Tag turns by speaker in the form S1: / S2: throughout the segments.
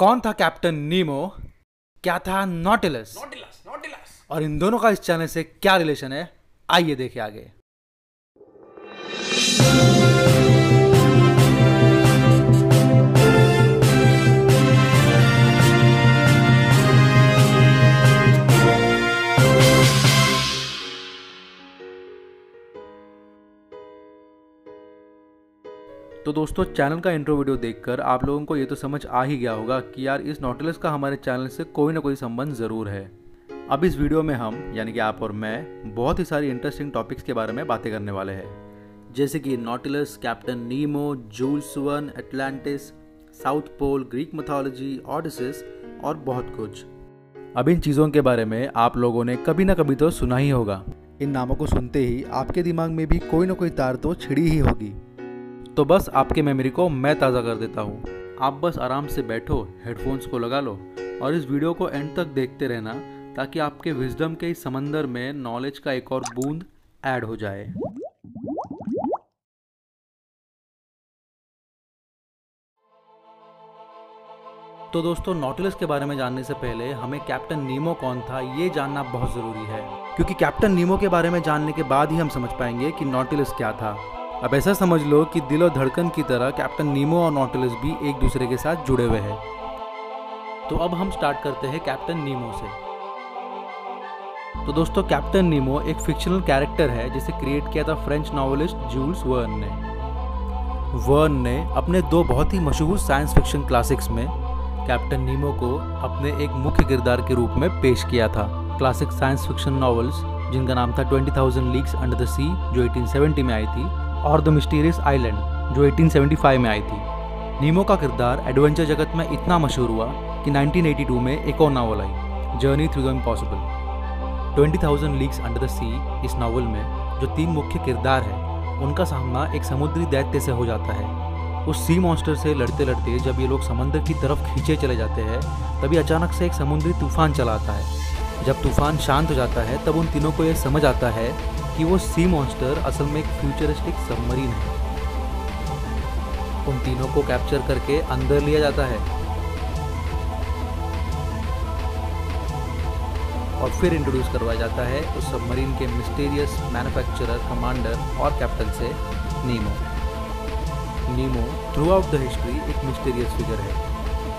S1: कौन था captain Nemo? क्या था नॉटिलस?
S2: Nautilus Nautilus.
S1: और इन दोनों का इस चैनल से क्या रिलेशन है? आइए देखें आगे। तो दोस्तों, चैनल का इंट्रो वीडियो देखकर आप लोगों को ये तो समझ आ ही गया होगा कि यार इस नोटिलस का हमारे चैनल से कोई ना कोई संबंध ज़रूर है। अब इस वीडियो में हम, यानी कि आप और मैं, बहुत ही सारी इंटरेस्टिंग टॉपिक्स के बारे में बातें करने वाले हैं। जैसे कि Nautilus Captain Nemo Jules Verne Atlantis South Pole Greek mythology Odysseus और बहुत कुछ। अब इन चीज़ों के बारे में आप लोगों ने कभी ना कभी तो सुना ही होगा। इन नामों को सुनते ही आपके दिमाग में भी कोई ना कोई तार तो छिड़ी ही होगी। तो बस आपके मेमोरी को मैं ताज़ा कर देता हूँ। आप बस आराम से बैठो हेडफोन्स को लगा लो और इस वीडियो को एंड तक देखते रहना ताकि आपके विजडम के इस समंदर में नॉलेज का एक और बूंद ऐड हो जाए। तो दोस्तों नॉटिलस के बारे में जानने से पहले हमें कैप्टन नीमो कौन था, ये जानना बहुत ज़रूरी है। क्योंकि कैप्टन नीमो के बारे में जानने के बाद ही हम समझ पाएँगे कि नॉटिलस क्या था। अब ऐसा समझ लो कि दिल और धड़कन की तरह कैप्टन नीमो और नोटलिस भी एक दूसरे के साथ जुड़े हुए हैं। तो अब हम स्टार्ट करते हैं कैप्टन नीमो से। तो दोस्तों कैप्टन नीमो एक फिक्शनल कैरेक्टर है जिसे क्रिएट किया था फ्रेंच नॉवलिस्ट जूल्स वर्न ने। वर्न ने अपने दो बहुत ही मशहूर साइंस फिक्शन क्लासिक्स में कैप्टन नीमो को अपने एक मुख्य किरदार के रूप में पेश किया था। क्लासिक साइंस फिक्शन नॉवेल्स जिनका नाम था 20,000 लीग्स अंडर द सी जो 1870 में आई थी और द मिस्टीरियस आइलैंड जो 1875 में आई थी। नीमो का किरदार एडवेंचर जगत में इतना मशहूर हुआ कि 1982 में एक और novel I journey through the impossible 20,000 leagues under the sea इस नावल में जो तीन मुख्य किरदार हैं उनका सामना एक समुद्री दैत्य से हो जाता है। उस सी मॉन्स्टर से लड़ते लड़ते जब ये लोग समंदर की तरफ़ खींचे चले जाते हैं तभी अचानक से एक समुद्री तूफ़ान चला आता है। जब तूफ़ान शांत हो जाता है तब उन तीनों को यह समझ आता है कि वो सी मॉन्स्टर असल में एक फ्यूचरिस्टिक सबमरीन है। उन तीनों को कैप्चर करके अंदर लिया जाता है। और फिर इंट्रोड्यूस करवाया जाता है उस सबमरीन के मिस्टीरियस मैन्युफैक्चरर कमांडर और कैप्टन से Nemo Nemo throughout the history एक मिस्टीरियस फिगर है,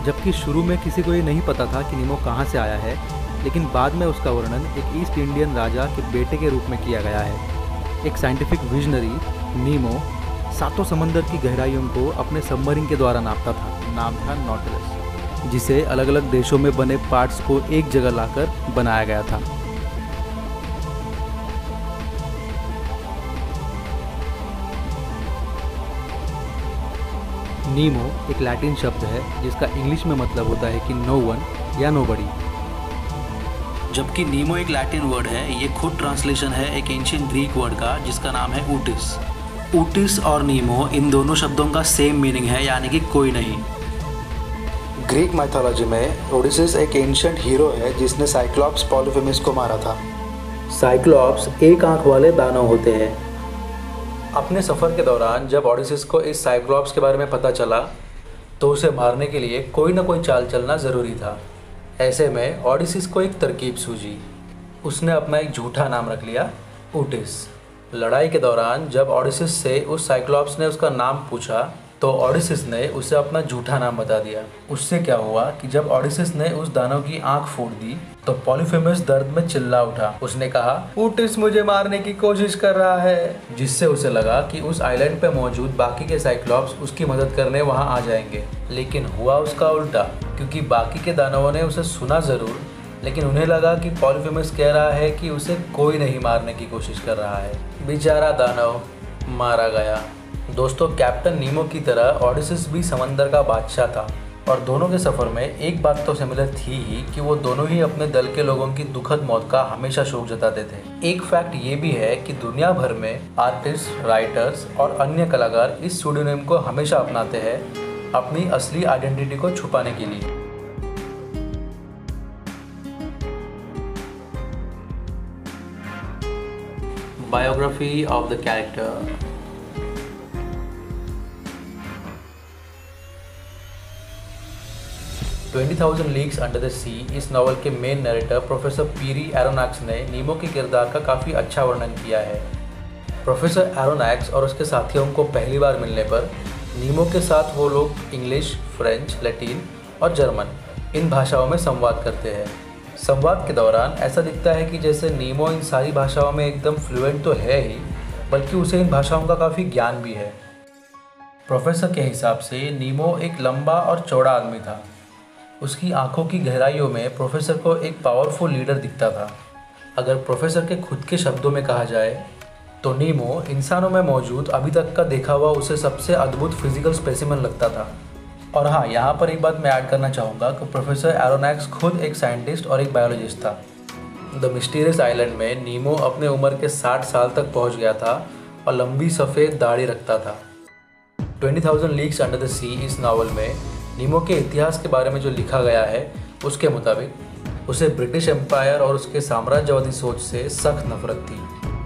S1: जबकि शुरू में किसी को ये नहीं पता था कि नीमो कहाँ से आया है लेकिन बाद में उसका वर्णन एक ईस्ट इंडियन राजा के बेटे के रूप में किया गया है। एक साइंटिफिक विजनरी नीमो सातों समंदर की गहराइयों को अपने सबमरीन के द्वारा नापता था। नाम था नॉटलस जिसे अलग अलग देशों में बने पार्ट्स को एक जगह लाकर बनाया गया था। नीमो एक लैटिन शब्द है, जिसका इंग्लिश में मतलब होता है कि नो वन या नो बड़ी। जबकि नीमो एक लैटिन वर्ड है ये खुद ट्रांसलेशन है एक एंशियन ग्रीक वर्ड का जिसका नाम है ऊटिस। ऊटिस और नीमो इन दोनों शब्दों का सेम मीनिंग है यानी कि कोई नहीं।
S3: ग्रीक माइथोलॉजी में ओडिसिस एक एंशियंट हीरो है जिसने साइक्लॉप्स पॉलिफेमिस को मारा था।
S1: साइक्लॉप्स एक आँख वाले दानव होते हैं। अपने सफ़र के दौरान जब ऑडिसिस को इस साइक्लॉप्स के बारे में पता चला तो उसे मारने के लिए कोई ना कोई चाल चलना ज़रूरी था। ऐसे में ऑडिसिस को एक तरकीब सूझी। उसने अपना एक झूठा नाम रख लिया, ऊटिस। लड़ाई के दौरान जब ऑडिसिस से उस साइक्लॉप्स ने उसका नाम पूछा तो ऑडिसिस ने उसे अपना झूठा नाम बता दिया। उससे क्या हुआ कि जब ऑडिसिस ने उस दानव की आँख फोड़ दी तो पॉलीफेमस दर्द में चिल्ला उठा। उसने कहा ऊटिस मुझे मारने की कोशिश कर रहा है। जिससे उसे लगा कि उस आइलैंड पे मौजूद बाकी के साइक्लॉप्स उसकी मदद करने वहाँ आ जाएँगे। लेकिन हुआ उसका उल्टा, क्योंकि बाकी के दानवों ने उसे सुना ज़रूर, लेकिन उन्हें लगा कि पॉलीफेमस कह रहा है कि उसे कोई नहीं मारने की कोशिश कर रहा है। बेचारा दानव मारा गया। दोस्तों, कैप्टन नीमो की तरह ऑडिसिस भी समंदर का बादशाह था और दोनों के सफ़र में एक बात तो सिमिलर थी ही कि वो दोनों ही अपने दल के लोगों की दुखद मौत का हमेशा शोक जताते थे। एक फैक्ट ये भी है कि दुनिया भर में आर्टिस्ट राइटर्स और अन्य कलाकार इस सूडोनिम को हमेशा अपनाते हैं अपनी असली आइडेंटिटी को छुपाने के लिए। Biography of the character 20,000 leagues under the sea इस नावल के main narrator professor Pierre Aronnax ने नीमो के किरदार का काफ़ी अच्छा वर्णन किया है। प्रोफेसर एरोनाक्स और उसके साथियों को पहली बार मिलने पर नीमो के साथ वो लोग इंग्लिश फ्रेंच लैटिन और जर्मन इन भाषाओं में संवाद करते हैं। संवाद के दौरान ऐसा दिखता है कि जैसे नीमो इन सारी भाषाओं में एकदम फ्लुएंट तो है ही बल्कि उसे इन भाषाओं का काफ़ी ज्ञान भी है। प्रोफेसर के हिसाब से नीमो एक लंबा और चौड़ा आदमी था। उसकी आँखों की गहराइयों में प्रोफेसर को एक पावरफुल लीडर दिखता था। अगर प्रोफेसर के खुद के शब्दों में कहा जाए तो नीमो इंसानों में मौजूद अभी तक का देखा हुआ उसे सबसे अद्भुत फ़िज़िकल स्पेसिमन लगता था। और हाँ यहाँ पर एक बात मैं ऐड करना चाहूँगा कि प्रोफेसर एरोनैक्स खुद एक साइंटिस्ट और एक बायोलॉजिस्ट था। द मिस्टीरियस आइलैंड में नीमो अपने उम्र के 60 साल तक पहुँच गया था और लंबी सफ़ेद दाढ़ी रखता था। 20,000 लीग्स अंडर द सी इस नावल में नीमो के इतिहास के बारे में जो लिखा गया है, उसके मुताबिक, उसे ब्रिटिश एम्पायर और उसके साम्राज्यवादी सोच से सख्त नफरत थी।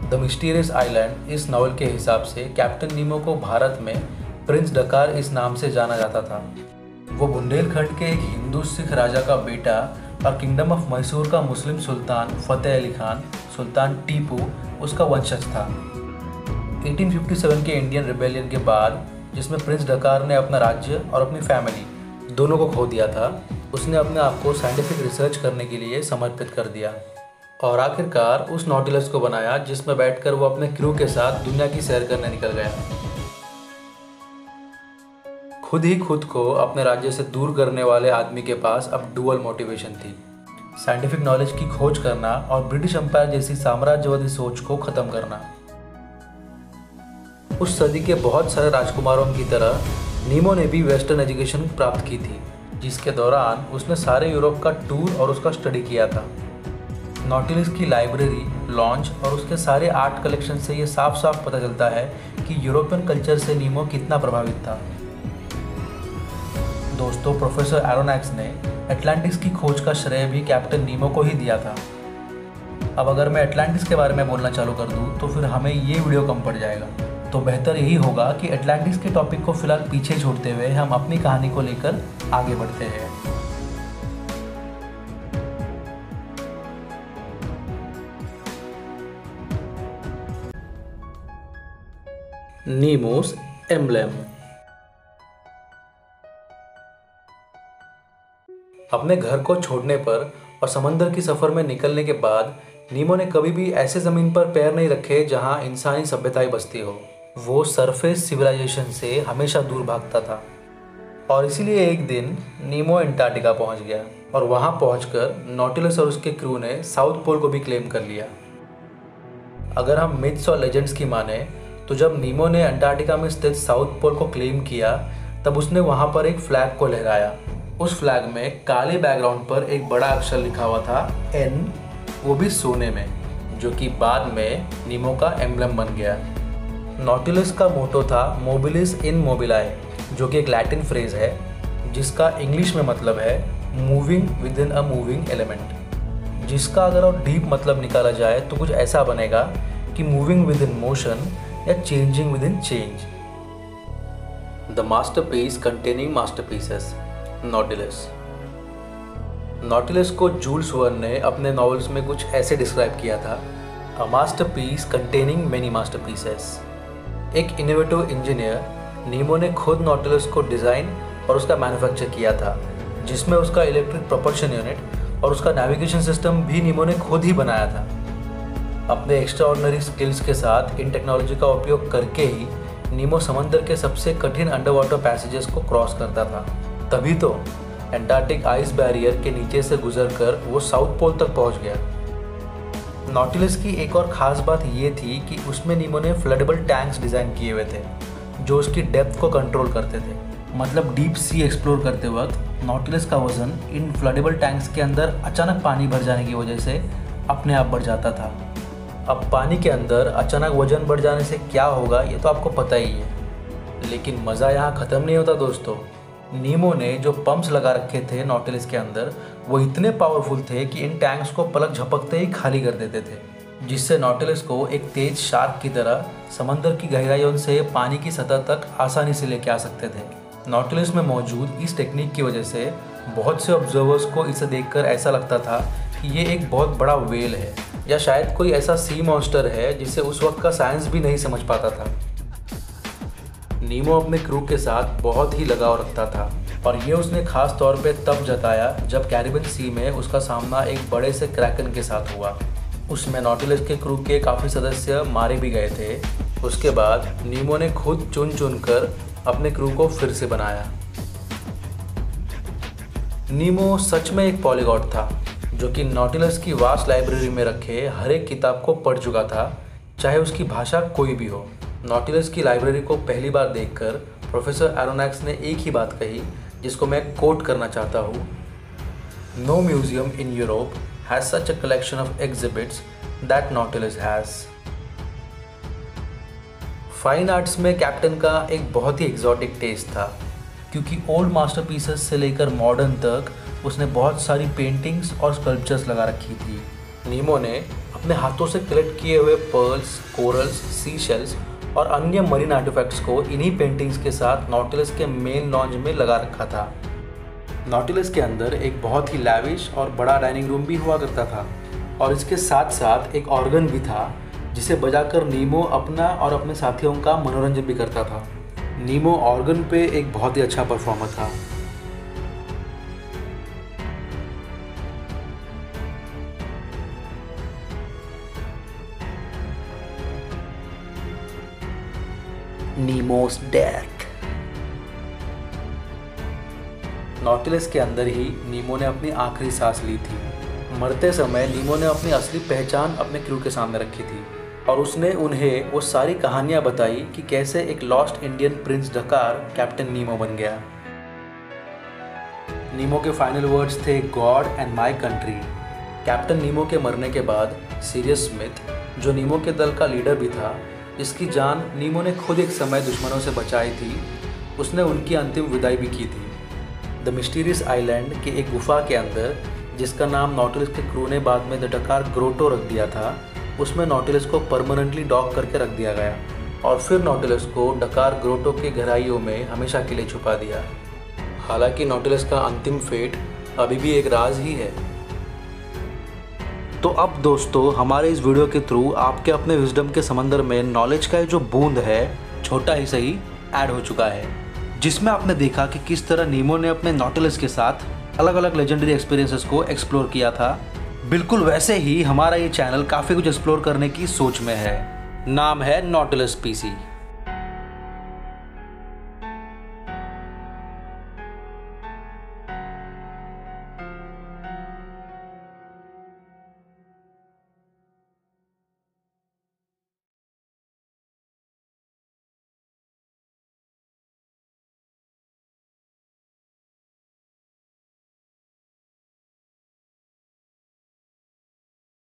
S1: द मिस्टीरियस आइलैंड इस नावल के हिसाब से कैप्टन नीमो को भारत में प्रिंस डकार इस नाम से जाना जाता था। वो बुंदेलखंड के एक हिंदू सिख राजा का बेटा और किंगडम ऑफ़ मैसूर का मुस्लिम सुल्तान फतेह अली खान, सुल्तान टीपू, उसका वंशज था। 1857 के इंडियन रिबेलियन के बाद, जिसमें प्रिंस डकार ने अपना राज्य और अपनी फैमिली दोनों को खो दिया था। उसने अपने आप को साइंटिफिक रिसर्च करने के लिए समर्पित कर दिया। और आखिरकार उस नोटिलस को बनाया, जिसमें बैठकर वो अपने क्रू के साथ दुनिया की सैर करने निकल गया। खुद ही खुद को अपने राज्य से दूर करने वाले आदमी के पास अब डुअल मोटिवेशन थी। साइंटिफिक नॉलेज की खोज करना और ब्रिटिश एम्पायर जैसी साम्राज्यवादी सोच को ख़त्म करना। उस सदी के बहुत सारे राजकुमारों की तरह नीमो ने भी वेस्टर्न एजुकेशन प्राप्त की थी, जिसके दौरान उसने सारे यूरोप का टूर और उसका स्टडी किया था। नोटिलिस की लाइब्रेरी, लॉन्च और उसके सारे आर्ट कलेक्शन से ये साफ़ साफ़ पता चलता है कि यूरोपियन कल्चर से नीमो कितना प्रभावित था। दोस्तों, प्रोफेसर एरोनैक्स ने एटलांटिस की खोज का श्रेय भी कैप्टन नीमो को ही दिया था। अब अगर मैं एटलांटिस के बारे में बोलना चालू कर दूँ तो फिर हमें ये वीडियो कम पड़ जाएगा। तो बेहतर यही होगा कि एटलांटिस के टॉपिक को फ़िलहाल पीछे छोड़ते हुए हम अपनी कहानी को लेकर आगे बढ़ते हैं। नीमोस एम्बलम अपने घर को छोड़ने पर और समंदर की सफ़र में निकलने के बाद नीमो ने कभी भी ऐसे ज़मीन पर पैर नहीं रखे जहाँ इंसानी सभ्यताएँ बसती हो। वो सरफेस सिविलाइजेशन से हमेशा दूर भागता था। और इसीलिए एक दिन नीमो एंटार्क्टिका पहुँच गया और वहाँ पहुंचकर नोटिलस और उसके क्रू ने साउथ पोल को भी क्लेम कर लिया। अगर हम मिथ्स और लेजेंड्स की माने तो जब नीमो ने अंटार्कटिका में स्थित साउथ पोल को क्लेम किया, तब उसने वहाँ पर एक फ्लैग को लहराया। उस फ्लैग में काले बैकग्राउंड पर एक बड़ा अक्षर लिखा हुआ था एन वो भी सोने में, जो कि बाद में नीमो का एम्बलम बन गया। नोटिलस का मोटो था मोबिलिस इन मोबिलाए, जो कि एक लैटिन फ्रेज है, जिसका इंग्लिश में मतलब है moving within a moving element जिसका अगर और डीप मतलब निकाला जाए तो कुछ ऐसा बनेगा कि मूविंग विद इन मोशन या changing within change the masterpiece containing masterpieces Nautilus Nautilus को जूल्स वर्न ने अपने नॉवेल्स में कुछ ऐसे डिस्क्राइब किया था a masterpiece containing many masterpieces एक इनोवेटिव इंजीनियर नीमो ने खुद नोटिलस को डिज़ाइन और उसका मैन्युफैक्चर किया था, जिसमें उसका इलेक्ट्रिक प्रोपल्शन यूनिट और उसका नेविगेशन सिस्टम भी नीमो ने खुद ही बनाया था। अपने एक्स्ट्रा स्किल्स के साथ इन टेक्नोलॉजी का उपयोग करके ही नीमो समंदर के सबसे कठिन अंडर वाटर पैसेजेस को क्रॉस करता था। तभी तो एंटार्क्टिक आइस बैरियर के नीचे से गुजरकर वो साउथ पोल तक पहुँच गया। नॉटिलस की एक और ख़ास बात ये थी कि उसमें नीमो ने फ्लडेबल टैंक्स डिज़ाइन किए हुए थे, जो उसकी डेप्थ को कंट्रोल करते थे। मतलब डीप सी एक्सप्लोर करते वक्त, नॉटिलस का वज़न इन फ्लडेबल टैंक्स के अंदर अचानक पानी भर जाने की वजह से अपने आप बढ़ जाता था। अब पानी के अंदर अचानक वज़न बढ़ जाने से क्या होगा, ये तो आपको पता ही है। लेकिन मज़ा यहाँ ख़त्म नहीं होता, दोस्तों। नीमो ने जो पंप्स लगा रखे थे नोटिलिस के अंदर, वो इतने पावरफुल थे कि इन टैंक्स को पलक झपकते ही खाली कर देते थे, जिससे नोटिलिस को एक तेज शार्क की तरह समंदर की गहराइयों से पानी की सतह तक आसानी से लेके आ सकते थे। नोटिलिस में मौजूद इस टेक्निक की वजह से बहुत से ऑब्जर्वर्स को इसे देखकर ऐसा लगता था कि ये एक बहुत बड़ा वेल है, या शायद कोई ऐसा सी मॉन्स्टर है जिसे उस वक्त का साइंस भी नहीं समझ पाता था। नीमो अपने क्रू के साथ बहुत ही लगाव रखता था और ये उसने खास तौर पे तब जताया जब कैरिबियन सी में उसका सामना एक बड़े से क्रैकन के साथ हुआ। उसमें नोटिलस के क्रू के काफ़ी सदस्य मारे भी गए थे। उसके बाद नीमो ने खुद चुन चुन कर अपने क्रू को फिर से बनाया। नीमो सच में एक पॉलीगॉट था, जो कि नोटिलस की वास्ट लाइब्रेरी में रखे हर एक किताब को पढ़ चुका था, चाहे उसकी भाषा कोई भी हो। नोटिलस की लाइब्रेरी को पहली बार देखकर प्रोफेसर एरोनैक्स ने एक ही बात कही, जिसको मैं कोट करना चाहता हूँ। No museum in Europe has such a collection of exhibits that Nautilus has fine arts में कैप्टन का एक बहुत ही एग्जॉटिक टेस्ट था, क्योंकि ओल्ड मास्टरपीसेस से लेकर मॉडर्न तक उसने बहुत सारी पेंटिंग्स और स्कल्पचर्स लगा रखी थी। नीमो ने अपने हाथों से कलेक्ट किए हुए पर्ल्स कोरल्स सी शेल्स और अन्य मरीन आर्टिफैक्ट्स को इन्हीं पेंटिंग्स के साथ नॉटिलस के मेन लॉन्ज में लगा रखा था। नॉटिलस के अंदर एक बहुत ही लैविश और बड़ा डाइनिंग रूम भी हुआ करता था और इसके साथ साथ एक ऑर्गन भी था, जिसे बजाकर नीमो अपना और अपने साथियों का मनोरंजन भी करता था। नीमो ऑर्गन पे एक बहुत ही अच्छा परफॉर्मर था। नीमोस डेथ नॉटिलस के अंदर ही नीमो ने अपनी आखिरी सांस ली थी। मरते समय नीमो ने अपनी असली पहचान अपने क्रू के सामने रखी थी और उसने उन्हें वो सारी कहानियाँ बताई कि कैसे एक lost Indian prince Dakkar captain Nemo बन गया। नीमो के फाइनल वर्ड्स थे God and my country captain Nemo के मरने के बाद सीरियस स्मिथ जो नीमो के दल का लीडर भी था जिसकी जान नीमो ने खुद एक समय दुश्मनों से बचाई थी। उसने उनकी अंतिम विदाई भी की थी। द मिस्टीरियस आइलैंड के एक गुफा के अंदर, जिसका नाम नॉटलिस के क्रू ने बाद में द डकार ग्रोटो रख दिया था, उसमें नोटिलस को परमानेंटली डॉक करके रख दिया गया और फिर नोटिलस को डकार ग्रोटो के गहराइयों में हमेशा के लिए छुपा दिया। हालाँकि नोटिलस का अंतिम फेट अभी भी एक राज ही है। तो अब दोस्तों, हमारे इस वीडियो के थ्रू आपके अपने विजडम के समंदर में नॉलेज का जो बूंद है, छोटा ही सही ऐड हो चुका है। जिसमें आपने देखा कि किस तरह नीमो ने अपने नोटिलस के साथ अलग अलग लेजेंडरी एक्सपीरियंसेस को एक्सप्लोर किया था। बिल्कुल वैसे ही हमारा ये चैनल काफ़ी कुछ एक्सप्लोर करने की सोच में है। नाम है नॉटलस पीसी